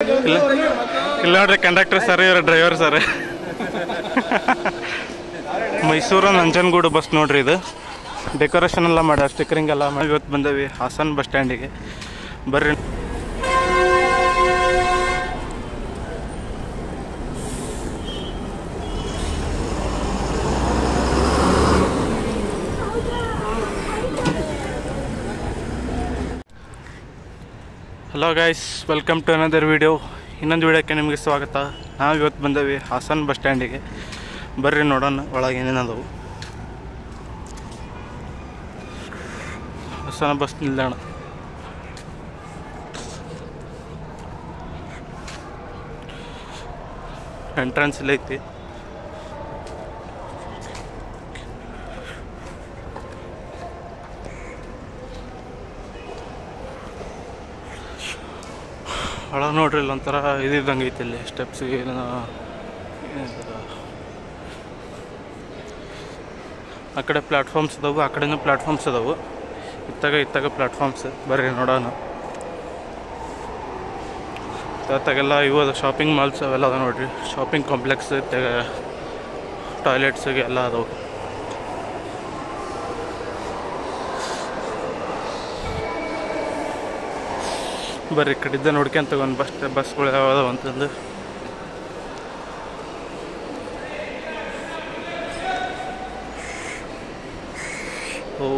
ಇಲ್ಲ. ನೋಡ್ರಿ conductor sir ಇವ್ರ driver sir Mysuru Nanjangud bus ನೋಡ್ರಿ ಇದು. ಡೆಕೋರೇಷನ್ ಎಲ್ಲ ಮಾಡ್ಯಾರ ಸ್ಟಿಕರಿಂಗ್ ಎಲ್ಲ ಮಾಡಿ ಇವತ್ತು ಬಂದೇವಿ. ಹಾಸನ್ ಬಸ್ ಸ್ಟ್ಯಾಂಡಿಗೆ ಬರ್ರಿ. Hello guys welcome to another video ಇನ್ನೊಂದು ವೀಡಿಯೋಕ್ಕೆ ನಿಮಗೆ ಸ್ವಾಗತ. ನಾವು ಇವತ್ತು ಬಂದೇವಿ ಹಾಸನ್ ಬಸ್ ಸ್ಟ್ಯಾಂಡಿಗೆ. ಬರ್ರಿ ನೋಡೋಣ ಒಳಗೆ ಏನೇನದವು. ಹಾಸನ ಬಸ್ ನಿಲ್ದಾಣ. ಎಂಟ್ರೆನ್ಸ್ ಐತಿ. ಒಳಗೆ ನೋಡ್ರಿ ಇಲ್ಲಿ ಒಂಥರ ಇದ್ದಂಗೆ ಐತಿ ಇಲ್ಲಿ ಸ್ಟೆಪ್ಸ್ ಏನೋ ಆ ಕಡೆ ಪ್ಲ್ಯಾಟ್ಫಾರ್ಮ್ಸ್ ಅದಾವು ಆ ಕಡೆನೂ ಪ್ಲ್ಯಾಟ್ಫಾರ್ಮ್ಸ್ ಇದಾವೆ. ಇತ್ತಾಗ ಇತ್ತಾಗ ಪ್ಲ್ಯಾಟ್ಫಾರ್ಮ್ಸ್ ಬರ್ರಿ ನೋಡೋಣ. ಇತ್ತಾಗೆಲ್ಲ ಇವು ಅದ ಶಾಪಿಂಗ್ ಮಾಲ್ಸ್ ಅವೆಲ್ಲ ಅದ ನೋಡ್ರಿ. ಶಾಪಿಂಗ್ ಕಾಂಪ್ಲೆಕ್ಸ್ ಇತ್ತಾಗ ಟಾಯ್ಲೆಟ್ಸಿಗೆ ಎಲ್ಲ ಅದಾವು. ಬರ್ರಿ, ಈ ಕಡಿದ್ದ ನೋಡ್ಕೊಂತ ಒಂದು ಬಸ್ ಬಸ್ಗಳು ಯಾವ್ದಾವ ಅಂತಂದು. ಓ.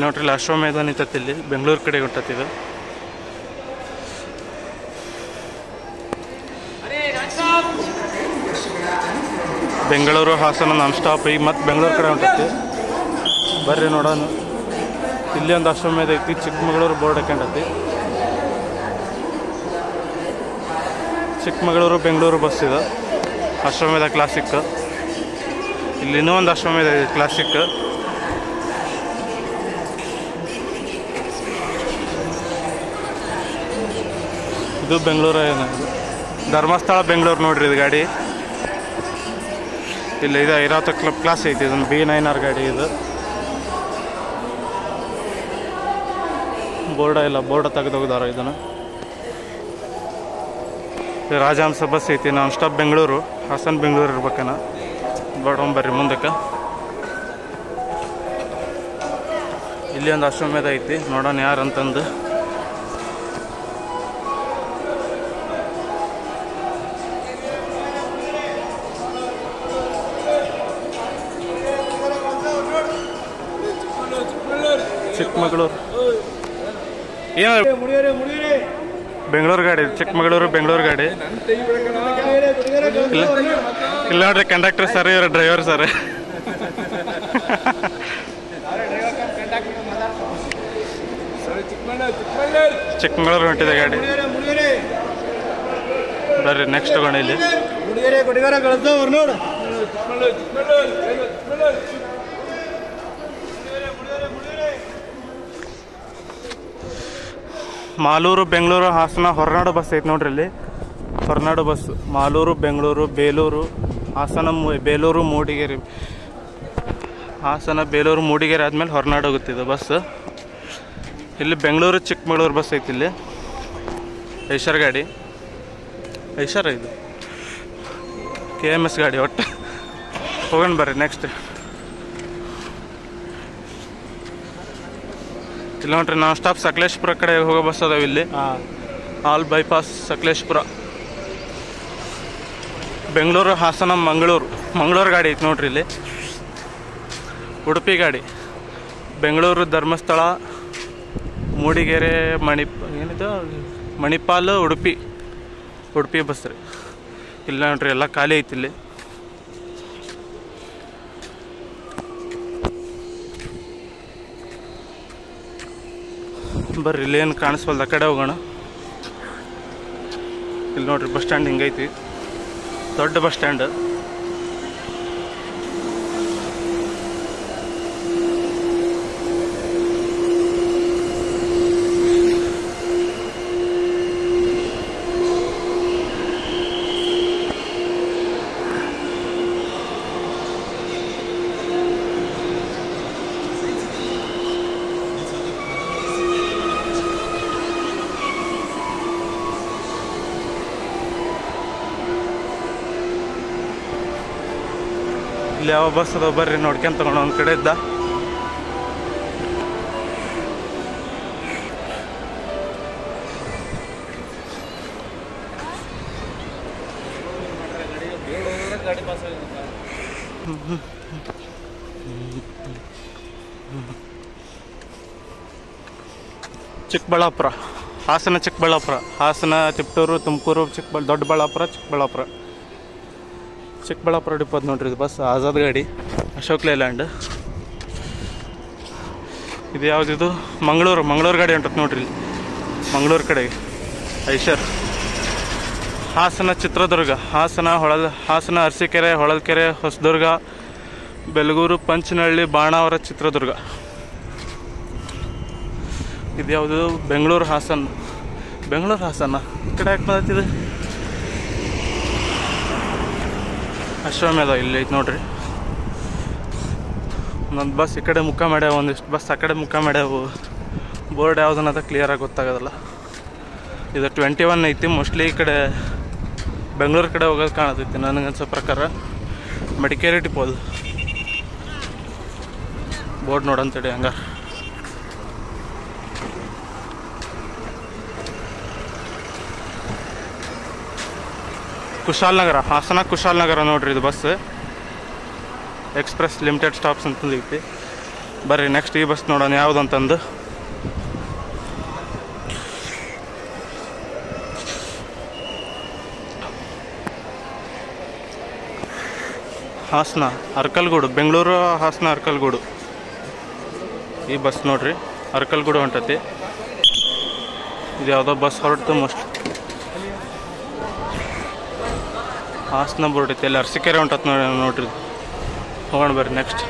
ನೋಡ್ರಿ ಲಾಸ್ಟ್ ಮೈದಾನ ಇಲ್ಲಿ. ಬೆಂಗಳೂರು ಕಡೆ ಹೊಂಟತಿ ಬೆಂಗಳೂರು ಹಾಸನ ನಮ್ಮ ಸ್ಟಾಪ್ ಈಗ ಮತ್ತೆ ಬೆಂಗಳೂರು ಕಡೆ ಹೊಂಟೈತಿ. ಬರ್ರಿ ನೋಡೋಣ. ಇಲ್ಲಿ ಒಂದು ಅಶ್ವಮೇಧ ಐತಿ, ಚಿಕ್ಕಮಗಳೂರು ಬೋರ್ಡ್ ಹಾಕೊಂಡೈತಿ ಚಿಕ್ಕಮಗಳೂರು, ಬೆಂಗಳೂರು ಬಸ್ ಇದು. ಅಶ್ವಮೇಧ ಕ್ಲಾಸಿಕ್ ಇಲ್ಲಿ ಇನ್ನೂ ಒಂದು ಆಶ್ರಮ ಇದೆ ಕ್ಲಾಸಿಕ್ ಇದು ಬೆಂಗಳೂರು ಧರ್ಮಸ್ಥಳ, ಬೆಂಗಳೂರು ನೋಡ್ರಿ ಇದು ಗಾಡಿ. ಇಲ್ಲ ಇದು ಐರಾವತ ಕ್ಲಬ್ ಕ್ಲಾಸ್ ಐತಿ ಇದೊಂದು. ಬಿ ನೈನ್ ಆರ್ ಗಾಡಿ ಇದು. ಬೋರ್ಡ ಇಲ್ಲ ಬೋರ್ಡ ತೆಗೆದೋಗಿದಾರ ಇದನ್ನು. ಇದು ರಾಜಹಂಸ ಬಸ್ ಐತಿ ನಾನ್ ಸ್ಟಾಪ್ ಬೆಂಗಳೂರು, ಹಾಸನ್ ಬೆಂಗಳೂರು ಇರ್ಬೇಕನ. ಬರ್ರಿ ಮುಂದಕ್ಕೆ. ಇಲ್ಲಿ ಒಂದು ಅಶ್ವಮೇಧ ಐತಿ, ನೋಡೋಣ ಯಾರು ಅಂತಂದು ಚಿಕ್ಕಮಗಳೂರು ಏನ ಬೆಂಗಳೂರು ಗಾಡಿ ಚಿಕ್ಕಮಗಳೂರು ಬೆಂಗಳೂರು ಗಾಡಿ ಇಲ್ಲ ಇಲ್ಲ ನೋಡ್ರಿ ಕಂಡಕ್ಟರ್ ಸರ್ ಇವ್ರ ಡ್ರೈವರ್ ಸರ್ ಚಿಕ್ಕಮಗಳೂರು ಹೊಂಟಿದೆ ಗಾಡಿ ಬರ್ರಿ ನೆಕ್ಸ್ಟ್ ತಗೊಂಡು ಇಲ್ಲಿ ಮಾಲೂರು, ಬೆಂಗಳೂರು, ಹಾಸನ, ಹೊರನಾಡು ಬಸ್ ಐತೆ ನೋಡ್ರಿ ಇಲ್ಲಿ ಹೊರನಾಡು ಬಸ್, ಮಾಲೂರು, ಬೆಂಗಳೂರು, ಬೇಲೂರು, ಹಾಸನ ಬೇಲೂರು, ಮೂಡಿಗೆರೆ. ಹಾಸನ, ಬೇಲೂರು, ಮೂಡಿಗೆರೆ ಆದಮೇಲೆ ಹೊರನಾಡು ಹೋಗುತ್ತಿದ್ದು ಬಸ್. ಇಲ್ಲಿ ಬೆಂಗಳೂರು, ಚಿಕ್ಕಮಗಳೂರು ಬಸ್ ಐತಿ ಇಲ್ಲಿ. ಐಷರ್ ಗಾಡಿ. ಐಷರ್ ಇದು? ಕೆ ಎಂ ಎಸ್ ಗಾಡಿ ಒಟ್ಟು. ಹೋಗೋಣ ಬರ್ರಿ ನೆಕ್ಸ್ಟ್ ಇಲ್ಲಿ ನೋಡ್ರಿ ನಾವು ಸ್ಟಾಪ್ ಸಕಲೇಶ್ಪುರ ಕಡೆ ಹೋಗೋ ಬಸ್ ಅದಾವ ಇಲ್ಲಿ. All bypass Sakleshpur. Bengaluru Hassan Mangaluru. Mangaluru ಗಾಡಿ ಐತಿ ನೋಡ್ರಿ ಇಲ್ಲಿ. ಉಡುಪಿ ಗಾಡಿ. ಬೆಂಗಳೂರು ಧರ್ಮಸ್ಥಳ ಮೂಡಿಗೆರೆ ಮಣಿಪ್ ಏನಿದು? ಮಣಿಪಾಲ್ ಉಡುಪಿ. ಉಡುಪಿ ಬಸ್ ರೀ. ಇಲ್ಲ ನೋಡ್ರಿ ಎಲ್ಲ ಖಾಲಿ ಐತಿ ಇಲ್ಲಿ. ಬರ್ರಿ ಇಲ್ಲೇನು ಕಾಣಿಸ್ವಲ್ದು? ಆ ಕಡೆ ಹೋಗೋಣ. ಇಲ್ಲಿ ನೋಡ್ರಿ ಬಸ್ ಸ್ಟ್ಯಾಂಡ್ ಹಿಂಗೈತಿ. ದೊಡ್ಡ ಬಸ್ ಸ್ಟ್ಯಾಂಡ್. ಇಲ್ಲಿ ಯಾವ ಬಸ್ ಅದಾವ ಬರ್ರಿ ನೋಡ್ಕೊಂತ ತಗೊಂಡು ಒಂದು ಕಡೆ ಇದ್ದ. ಚಿಕ್ಕಬಳ್ಳಾಪುರ. ಹಾಸನ ಚಿಕ್ಕಬಳ್ಳಾಪುರ. ಹಾಸನ, ತಿಪ್ಟೂರು, ತುಮಕೂರು, ಚಿಕ್ಕಬ, ದೊಡ್ಡಬಳ್ಳಾಪುರ, ಚಿಕ್ಕಬಳ್ಳಾಪುರ. ಚಿಕ್ಕಬಳ್ಳಾಪುರ ಡಿಪೋದ್ ನೋಡ್ರಿ, ಇದು ಬಸ್ ಆಜಾದ್ ಗಾಡಿ, ಅಶೋಕ್ ಲೇಲ್ಯಾಂಡ್. ಇದು ಯಾವುದಿದು? ಮಂಗಳೂರು ಮಂಗಳೂರು ಗಾಡಿ ಹೊಂಟತ್ ನೋಡ್ರಿ ಮಂಗಳೂರು ಕಡೆಗೆ. ಐಶರ್. ಹಾಸನ ಚಿತ್ರದುರ್ಗ, ಹಾಸನ ಹೊಳಲ್, ಹಾಸನ ಅರಸೀಕೆರೆ, ಹೊಳಲ್ಕೆರೆ, ಹೊಸದುರ್ಗ, ಬೆಲಗೂರು, ಪಂಚನಹಳ್ಳಿ, ಬಾಣಾವರ ಚಿತ್ರದುರ್ಗ. ಇದು ಯಾವುದು? ಬೆಂಗಳೂರು ಹಾಸನ. ಬೆಂಗಳೂರು ಹಾಸನ. ಈ ಕಡೆ ಯಾಕೆ ಅಶ್ವಮೇಧ ಇಲ್ಲಿ ಐತೆ ನೋಡ್ರಿ. ಒಂದೊಂದು ಬಸ್ ಈ ಕಡೆ ಮುಖ ಮಾಡ್ಯಾವ, ಒಂದಿಷ್ಟು ಬಸ್ ಆ ಕಡೆ ಮುಖ ಮಾಡ್ಯಾವು. ಬೋರ್ಡ್ ಯಾವುದನ್ನದ ಕ್ಲಿಯರಾಗಿ ಗೊತ್ತಾಗೋದಿಲ್ಲ. ಇದು ಟ್ವೆಂಟಿ ಒನ್ ಐತಿ ಮೋಸ್ಟ್ಲಿ ಈ ಕಡೆ ಬೆಂಗಳೂರು ಕಡೆ ಹೋಗೋದು ಕಾಣತೈತಿ ನನಗೆ ಅನ್ಸೋ ಪ್ರಕಾರ. ಮಡಿಕೇರಿ ಟಿಪ್ಪೋದು ಬೋರ್ಡ್ ನೋಡಂತೇಳಿ, ಹಂಗಾರೆ. ಕುಶಾಲನಗರ ಹಾಸನ ಕುಶಾಲನಗರ ನೋಡ್ರಿ ಇದು ಬಸ್. ಎಕ್ಸ್ಪ್ರೆಸ್ ಲಿಮಿಟೆಡ್ ಸ್ಟಾಪ್ಸ್ ಅಂತ ಐತಿ. ಬರ್ರಿ ನೆಕ್ಸ್ಟ್ ಈ ಬಸ್ ನೋಡೋಣ ಯಾವ್ದು ಅಂತಂದು. ಹಾಸನ, ಅರ್ಕಲ್ಗೂಡು, ಬೆಂಗಳೂರು, ಹಾಸನ, ಅರ್ಕಲ್ಗೂಡು. ಈ ಬಸ್ ನೋಡ್ರಿ, ಅರ್ಕಲ್ಗೂಡು ಹೊಂಟತಿ. ಇದು ಯಾವುದೋ ಬಸ್ ಹೊರಟು ಮೋಸ್ಟ್ ಹಾಸನ ಬೋರ್ಡ್ ಐತಿ ಅಲ್ಲಿ ಅರಸಿಕೆರೆ ಹೊಂಟತ್ ನೋಡಿ ನೋಡ್ರಿ. ಹೋಗೋಣ ಬರ್ರಿ ನೆಕ್ಸ್ಟ್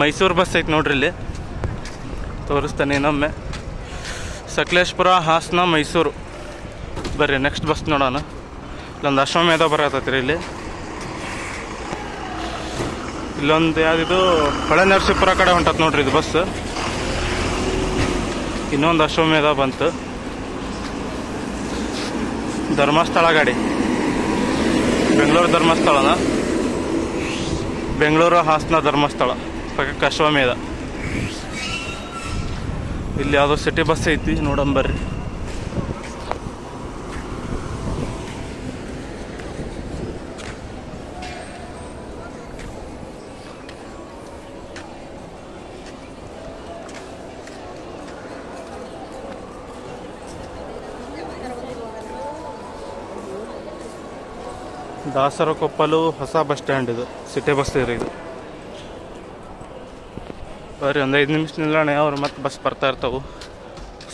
ಮೈಸೂರು ಬಸ್ ಐತಿ ನೋಡ್ರಿ ಇಲ್ಲಿ. ತೋರಿಸ್ತಾನೆ ಇನ್ನೊಮ್ಮೆ. ಸಕಲೇಶ್ಪುರ, ಹಾಸನ, ಮೈಸೂರು. ಬರ್ರಿ ನೆಕ್ಸ್ಟ್ ಬಸ್ ನೋಡೋಣ. ಇಲ್ಲೊಂದು ಅಶ್ವಮೇಧ ಬರತ್ತೈತಿ ರೀ ಇಲ್ಲಿ. ಇಲ್ಲೊಂದು ಯಾವುದಿದು ಹೊಳೆ ನರಸೀಪುರ ಕಡೆ ಹೊಂಟತ್ ನೋಡ್ರಿ ಇದು ಬಸ್ ಇನ್ನೊಂದು ಅಶ್ವಮೇಧ ಬಂತು. ಧರ್ಮಸ್ಥಳ ಗಾಡಿ. ಬೆಂಗಳೂರು ಧರ್ಮಸ್ಥಳನ ಬೆಂಗಳೂರು ಹಾಸನ ಧರ್ಮಸ್ಥಳ. ಪಕ್ಕಕ್ಕೆ ಅಶ್ವಮೇಧ. ಇಲ್ಲಿ ಯಾವುದೋ ಸಿಟಿ ಬಸ್ ಐತಿ ನೋಡಂಬರ್ರಿ ದಾಸರಕೊಪ್ಪಲು ಹೊಸ ಬಸ್ ಸ್ಟ್ಯಾಂಡ್ ಇದು, ಸಿಟಿ ಬಸ್ ಇರಿ ಇದು. ಬರ್ರಿ, ಒಂದು ಐದು ನಿಮಿಷ ನಿಲ್ಲೋಣ ಅವ್ರು ಮತ್ತೆ ಬಸ್ ಬರ್ತಾ ಇರ್ತಾವೆ.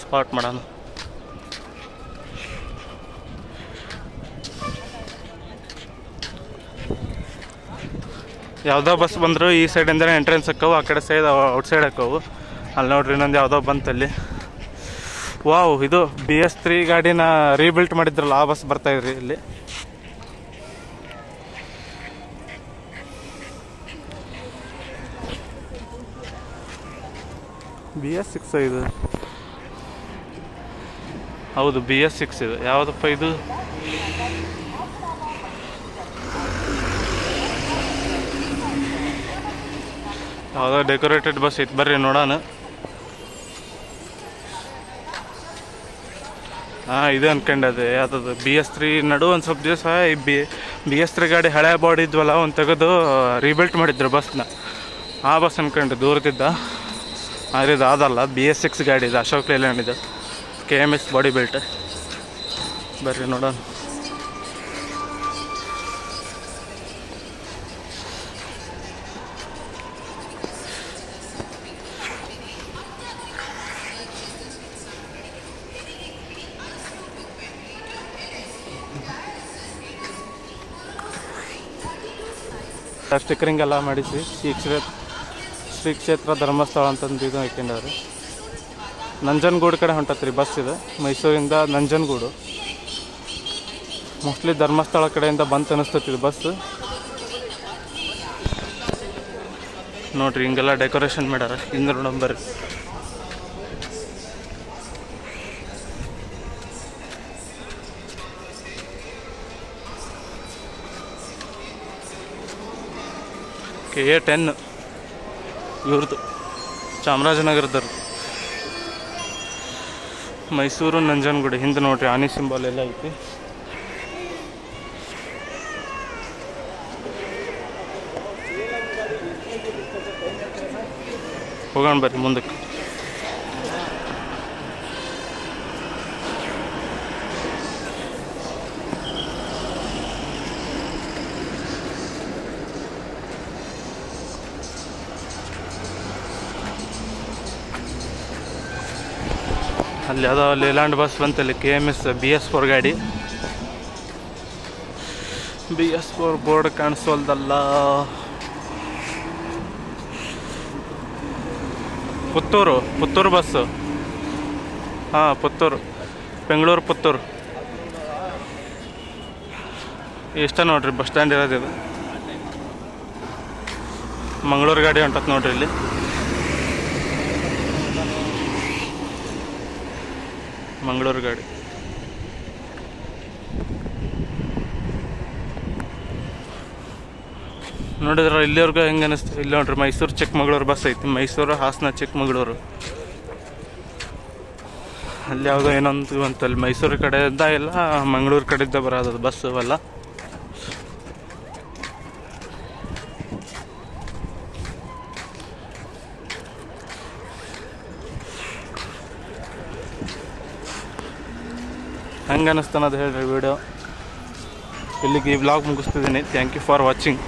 ಸ್ಪಾಟ್ ಮಾಡೋಣ. ಯಾವುದೋ ಬಸ್ ಬಂದರು ಈ ಸೈಡಿಂದ ಎಂಟ್ರೆನ್ಸ್ ಹಾಕವು, ಆ ಕಡೆ ಸೈಡ್ ಔಟ್ ಸೈಡ್ ಹಾಕವು. ಅಲ್ಲಿ ನೋಡ್ರಿ, ಇನ್ನೊಂದು ಯಾವುದೋ ಬಂತಲ್ಲಿ ವಾವ್ ಇದು ಬಿ ಎಸ್ ತ್ರೀ ಗಾಡಿನ ರೀಬಿಲ್ಟ್ ಮಾಡಿದ್ರಲ್ಲ, ಆ ಬಸ್ ಬರ್ತಾ ಇದ್ರಿ ಇಲ್ಲಿ. ಬಿ ಎಸ್ ಸಿಕ್ಸ್ ಇದು ಹೌದು ಬಿ ಎಸ್ ಸಿಕ್ಸ್ ಇದು. ಯಾವುದಪ್ಪ ಇದು? ಯಾವುದೋ ಡೆಕೋರೇಟೆಡ್ ಬಸ್ ಐತೆ. ಬರ್ರಿ, ನೋಡೋಣ. ಹಾಂ, ಇದು ಅನ್ಕೊಂಡದೆ. ಯಾವ್ದದು? ಬಿ ಎಸ್ ತ್ರೀ ನಡು ಒಂದು ಸ್ವಲ್ಪ ದಿವಸ ಈ ಬಿ ಬಿ ಎಸ್ ತ್ರೀ ಗಾಡಿ ಹಳೆ ಬಾಡಿ ಇದ್ವಲ್ಲ, ಒಂದು ತೆಗೆದು ರೀಬಿಲ್ಟ್ ಮಾಡಿದ್ರು ಬಸ್ನ ಆ ಬಸ್ ಅನ್ಕೊಂಡೆ ದೂರದಿದ್ದ ಆದರೆ ಇದು ಅದಲ್ಲ ಬಿ ಎಸ್ ಸಿಕ್ಸ್ ಗಾಡಿ ಇದು. ಅಶೋಕ್ ಲೇಲ್ಯಾಂಡ್ ಇದು. K M S body built ಬರ್ರಿ ನೋಡೋಣ. ಸ್ಟಿಕರಿಂಗ್ ಎಲ್ಲ ಮಾಡಿಸಿ. ಕ್ಷೇತ್ರ ಶ್ರೀ ಕ್ಷೇತ್ರ ಧರ್ಮಸ್ಥಳ ಅಂತಂದು ಇದು ಹಾಕ್ಯಂಡವ್ರಿ. ನಂಜನಗೂಡು ಕಡೆ ಹೊಂಟತ್ರಿ ಬಸ್ ಇದು, ಮೈಸೂರಿಂದ ನಂಜನಗೂಡು. ಮೋಸ್ಟ್ಲಿ ಧರ್ಮಸ್ಥಳ ಕಡೆಯಿಂದ ಬಂತು ಅನಿಸ್ತೈತಿ ಇದು ಬಸ್ ನೋಡ್ರಿ ಹಿಂಗೆಲ್ಲ ಡೆಕೋರೇಷನ್ ಮಾಡ್ಯಾರ ಹಿಂದ್ರ ನಂಬರ್ ಕೆ ಎ ಟೆನ್ ಇವ್ರದ್ದು. ಚಾಮರಾಜನಗರದವ್ರು ಮೈಸೂರು ನಂಜನಗೂಡು ಹಿಂದೆ ನೋಡ್ರಿ ಆನೆ ಸಿಂಬಲ್ ಎಲ್ಲ ಐತಿ. ಹೋಗೋಣ ಬರ್ರಿ ಮುಂದಕ್ಕೆ. ಅಲ್ಲಿ ಯಾವುದೋ Layland bus ಬಂತಲ್ಲಿ K M S B S four ಗಾಡಿ. ಬಿ ಎಸ್ ಫೋರ್ ಬೋರ್ಡ್ ಕಾಣಿಸೋಲ್ದಲ್ಲ. ಪುತ್ತೂರು ಪುತ್ತೂರು ಬಸ್ಸು ಹಾಂ, ಪುತ್ತೂರು. ಬೆಂಗಳೂರು, ಪುತ್ತೂರು. ಇಷ್ಟ ನೋಡ್ರಿ, ಬಸ್ ಸ್ಟ್ಯಾಂಡ್ ಇರೋದು ಇದು. ಮಂಗಳೂರು ಗಾಡಿ ಹೊಂಟತ್ ನೋಡ್ರಿ ಇಲ್ಲಿ. ಮಂಗಳೂರು ಗಾಡಿ. ನೋಡಿದ್ರೆ ಇಲ್ಲಿವರೆಗೂ ಹೆಂಗೆ ಅನಿಸ್ತು? ಇಲ್ಲಿ ನೋಡ್ರಿ, ಮೈಸೂರು ಚಿಕ್ಕಮಗಳೂರು ಬಸ್ ಐತಿ. ಮೈಸೂರು, ಹಾಸನ ಚಿಕ್ಕಮಗಳೂರು ಅಲ್ಲಿ ಯಾವುದೋ ಏನೊಂದು ಅಂತಲ್ಲಿ ಮೈಸೂರು ಕಡೆಯಿಂದ ಇಲ್ಲ, ಮಂಗಳೂರು ಕಡೆಯಿಂದ ಬರೋದು, ಬಸ್ ಅವೆಲ್ಲ. ಹೆಂಗೆ ಅನ್ನಿಸ್ತಾನದು ಹೇಳಿರಿ ವಿಡಿಯೋ ಇಲ್ಲಿಗೆ ಈ vlog ಮುಗಿಸ್ತಿದ್ದೀನಿ. Thank you for watching